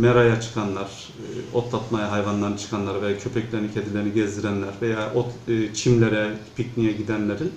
meraya çıkanlar, e, otlatmaya hayvanların çıkanlar veya köpeklerini, kedilerini gezdirenler veya ot, e, çimlere, pikniğe gidenlerin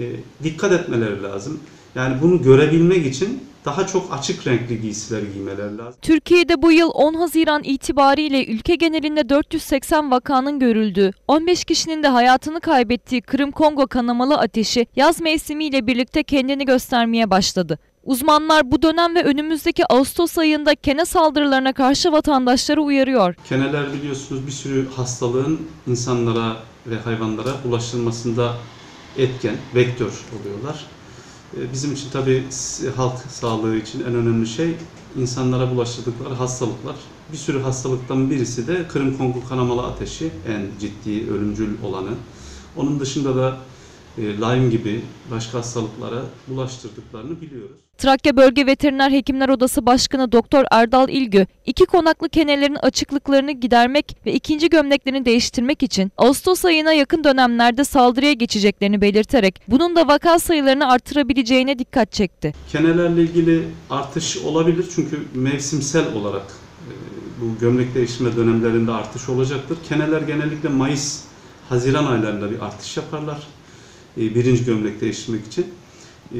e, dikkat etmeleri lazım. Yani bunu görebilmek için daha çok açık renkli giysiler giymeleri lazım. Türkiye'de bu yıl 10 Haziran itibariyle ülke genelinde 480 vakanın görüldüğü, 15 kişinin de hayatını kaybettiği Kırım-Kongo kanamalı ateşi yaz mevsimiyle birlikte kendini göstermeye başladı. Uzmanlar bu dönem ve önümüzdeki Ağustos ayında kene saldırılarına karşı vatandaşları uyarıyor. Keneler biliyorsunuz bir sürü hastalığın insanlara ve hayvanlara bulaştırmasında etken, vektör oluyorlar. E, Bizim için tabii halk sağlığı için en önemli şey insanlara bulaştırdıkları hastalıklar. Bir sürü hastalıktan birisi de Kırım-Kongo kanamalı ateşi en ciddi ölümcül olanı. Onun dışında da Lyme gibi başka hastalıklara bulaştırdıklarını biliyoruz. Trakya Bölge Veteriner Hekimler Odası Başkanı Doktor Erdal İlgü, iki konaklı kenelerin açıklıklarını gidermek ve ikinci gömleklerini değiştirmek için Ağustos ayına yakın dönemlerde saldırıya geçeceklerini belirterek bunun da vaka sayılarını artırabileceğine dikkat çekti. Kenelerle ilgili artış olabilir çünkü mevsimsel olarak e, bu gömlek değiştirme dönemlerinde artış olacaktır. Keneler genellikle Mayıs, Haziran aylarında bir artış yaparlar. E, Birinci gömlek değiştirmek için. E,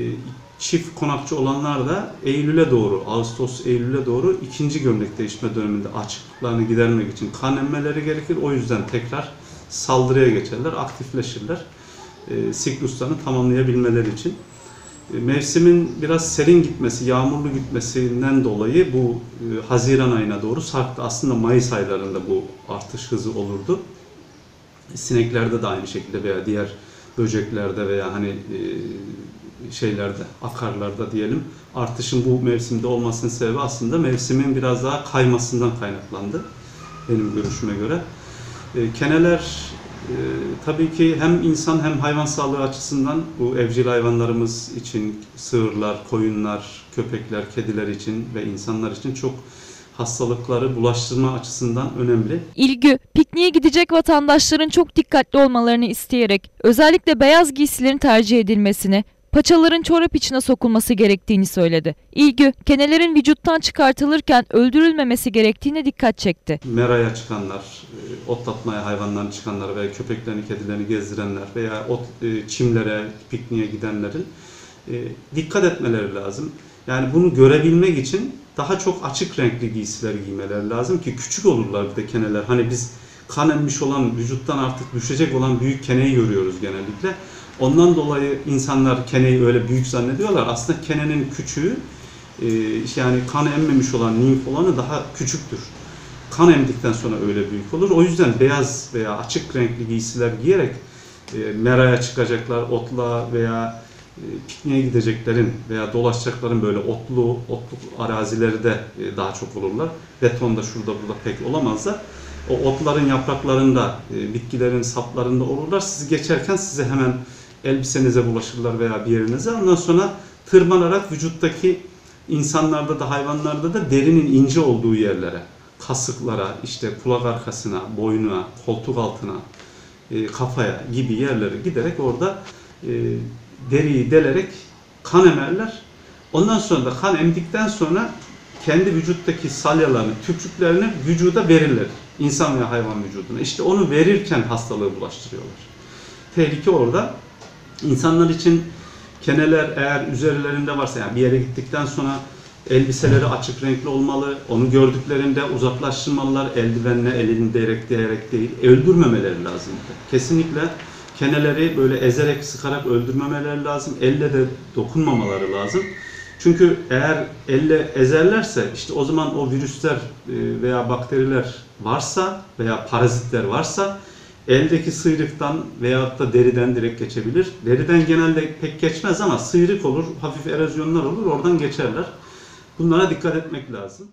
Çift konakçı olanlar da Eylül'e doğru, Ağustos, Eylül'e doğru ikinci gömlek değiştirme döneminde açıklıklarını gidermek için kan emmeleri gerekir. O yüzden tekrar saldırıya geçerler, aktifleşirler. E, Sikluslarını tamamlayabilmeleri için. Mevsimin biraz serin gitmesi, yağmurlu gitmesinden dolayı bu Haziran ayına doğru sarktı. Aslında Mayıs aylarında bu artış hızı olurdu. Sineklerde de aynı şekilde veya diğer böceklerde veya hani e, şeylerde, akarlarda diyelim artışın bu mevsimde olmasının sebebi aslında mevsimin biraz daha kaymasından kaynaklandı benim görüşüme göre. E, keneler e, tabii ki hem insan hem hayvan sağlığı açısından bu evcil hayvanlarımız için sığırlar, koyunlar, köpekler, kediler için ve insanlar için çok hastalıkları bulaştırma açısından önemli. İlgü, pikniğe gidecek vatandaşların çok dikkatli olmalarını isteyerek özellikle beyaz giysilerin tercih edilmesini, paçaların çorap içine sokulması gerektiğini söyledi. İlgü, kenelerin vücuttan çıkartılırken öldürülmemesi gerektiğine dikkat çekti. Meraya çıkanlar, e, otlatmaya hayvanların çıkanlar veya köpeklerini, kedilerini gezdirenler veya ot, e, çimlere, pikniğe gidenlerin e, dikkat etmeleri lazım. Yani bunu görebilmek için daha çok açık renkli giysiler giymeleri lazım ki küçük olurlar bir de keneler. Hani biz kan emmiş olan, vücuttan artık düşecek olan büyük keneyi görüyoruz genellikle. Ondan dolayı insanlar keneyi öyle büyük zannediyorlar. Aslında kenenin küçüğü e, yani kan emmemiş olan, nimf olanı daha küçüktür kan emdikten sonra öyle büyük olur. O yüzden beyaz veya açık renkli giysiler giyerek e, meraya çıkacaklar, otla veya pikniğe gideceklerin veya dolaşacakların böyle otlu, otluk arazileri de e, daha çok olurlar. Betonda şurada burada pek olamazlar. O otların yapraklarında, e, bitkilerin saplarında olurlar. Siz geçerken size hemen elbisenize bulaşırlar veya bir yerinize. Ondan sonra tırmanarak vücuttaki insanlarda da hayvanlarda da derinin ince olduğu yerlere, kasıklara, işte kulak arkasına, boynuna, koltuk altına, e, kafaya gibi yerlere giderek orada deriyi delerek kan emerler. Ondan sonra da kan emdikten sonra kendi vücuttaki salyalarını, tüpçüklerini vücuda verirler. İnsan veya hayvan vücuduna. İşte onu verirken hastalığı bulaştırıyorlar. Tehlike orada. İnsanlar için keneler eğer üzerlerinde varsa yani bir yere gittikten sonra elbiseleri açık renkli olmalı. Onu gördüklerinde uzaklaştırmalılar. Eldivenle elini değerek değerek değil. Öldürmemeleri lazım. Kesinlikle keneleri böyle ezerek sıkarak öldürmemeleri lazım. Elle de dokunmamaları lazım. Çünkü eğer elle ezerlerse işte o zaman o virüsler e, veya bakteriler varsa veya parazitler varsa eldeki sıyrıktan veyahut da deriden direkt geçebilir. Deriden genelde pek geçmez ama sıyrık olur, hafif erozyonlar olur, oradan geçerler. Bunlara dikkat etmek lazım.